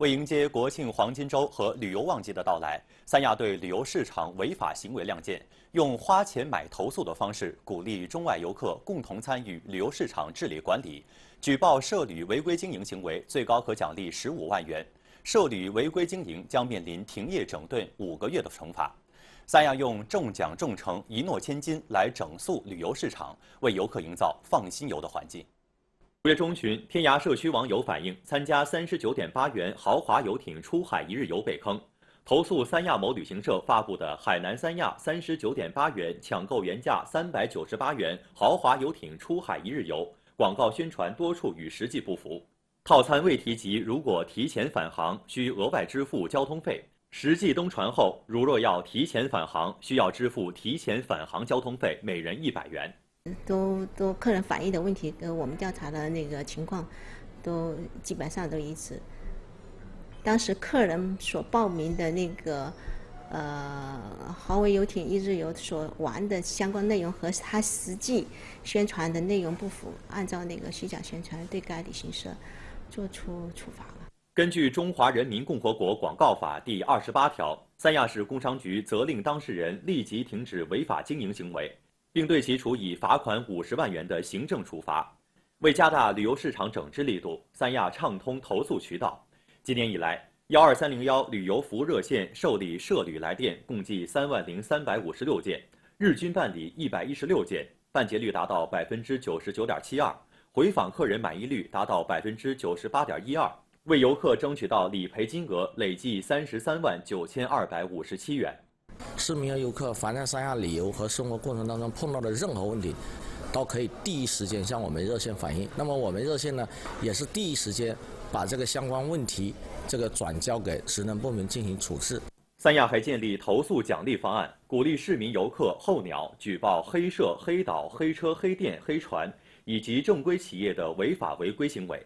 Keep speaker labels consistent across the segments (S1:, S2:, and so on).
S1: 为迎接国庆黄金周和旅游旺季的到来，三亚对旅游市场违法行为亮剑，用花钱买投诉的方式鼓励中外游客共同参与旅游市场治理管理。举报涉旅违规经营行为，最高可奖励十五万元；涉旅违规经营将面临停业整顿五个月的惩罚。三亚用中奖中成、一诺千金来整肃旅游市场，为游客营造放心游的环境。五月中旬，天涯社区网友反映，参加三十九点八元豪华游艇出海一日游被坑，投诉三亚某旅行社发布的海南三亚三十九点八元抢购原价三百九十八元豪华游艇出海一日游广告宣传多处与实际不符，套餐未提及如果提前返航需额外支付交通费，实际登船后如若要提前返航，需要支付提前返航交通费，每人一百元。
S2: 都都客人反映的问题跟我们调查的那个情况，都基本上都一致。当时客人所报名的那个呃豪华游艇一日游所玩的相关内容和他实际宣传的内容不符，按照那个虚假宣传对该旅行社作出处罚了。
S1: 根据《中华人民共和国广告法》第二十八条，三亚市工商局责令当事人立即停止违法经营行为。并对其处以罚款五十万元的行政处罚。为加大旅游市场整治力度，三亚畅通投诉渠道。今年以来，幺二三零幺旅游服务热线受理涉旅来电共计三万零三百五十六件，日均办理一百一十六件，办结率达到百分之九十九点七二，回访客人满意率达到百分之九十八点一二，为游客争取到理赔金额累计三十三万九千二百五十七元。
S3: 市民和游客凡在三亚旅游和生活过程当中碰到的任何问题，都可以第一时间向我们热线反映。那么我们热线呢，也是第一时间把这个相关问题这个转交给职能部门进行处置。
S1: 三亚还建立投诉奖励方案，鼓励市民游客候鸟举报黑社、黑岛、黑车、黑店、黑船以及正规企业的违法违规行为。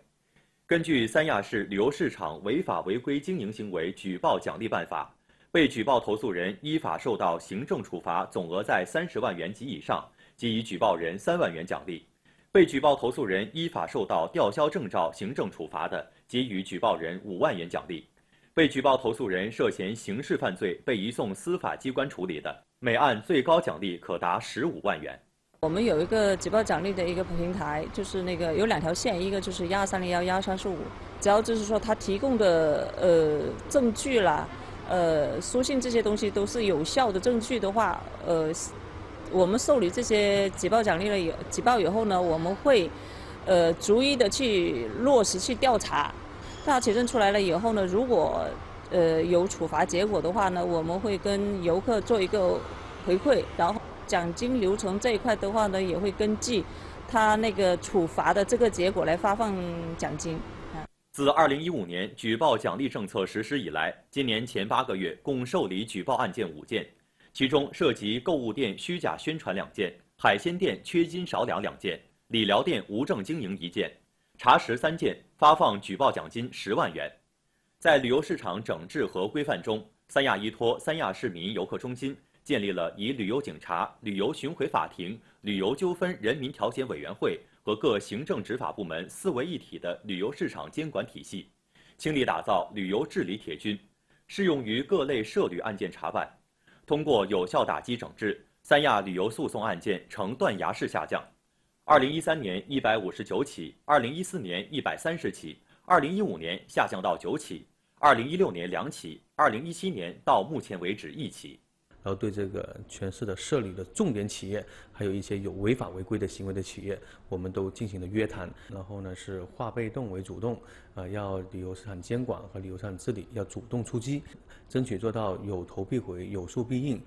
S1: 根据《三亚市旅游市场违法违规经营行为举报奖励办法》。被举报投诉人依法受到行政处罚，总额在三十万元及以上，给予举报人三万元奖励；被举报投诉人依法受到吊销证照行政处罚的，给予举报人五万元奖励；被举报投诉人涉嫌刑事犯罪被移送司法机关处理的，每案最高奖励可达十五万元。
S4: 我们有一个举报奖励的一个平台，就是那个有两条线，一个就是幺二三零幺幺二三四五，只要就是说他提供的呃证据啦。呃，书信这些东西都是有效的证据的话，呃，我们受理这些举报奖励了以举报以后呢，我们会呃逐一的去落实去调查，调查取证出来了以后呢，如果呃有处罚结果的话呢，我们会跟游客做一个回馈，然后奖金流程这一块的话呢，也会根据他那个处罚的这个结果来发放奖金。
S1: 自2015年举报奖励政策实施以来，今年前八个月共受理举报案件五件，其中涉及购物店虚假宣传两件，海鲜店缺斤少两两件，理疗店无证经营一件，查实三件，发放举报奖金十万元。在旅游市场整治和规范中，三亚依托三亚市民游客中心，建立了以旅游警察、旅游巡回法庭、旅游纠纷人民调解委员会。和各行政执法部门四为一体的旅游市场监管体系，倾力打造旅游治理铁军，适用于各类涉旅案件查办。通过有效打击整治，三亚旅游诉讼案件呈断崖式下降。二零一三年一百五十九起，二零一四年一百三十起，二零一五年下降到九起，二零一六年两起，二零一七年到目前为止一起。
S5: 然后对这个全市的涉旅的重点企业，还有一些有违法违规的行为的企业，我们都进行了约谈。然后呢，是化被动为主动，啊，要旅游市场监管和旅游市场治理要主动出击，争取做到有头必回、有诉必应，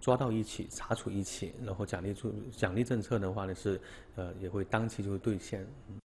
S5: 抓到一起查处一起。然后奖励出奖励政策的话呢，是呃也会当期就会兑现。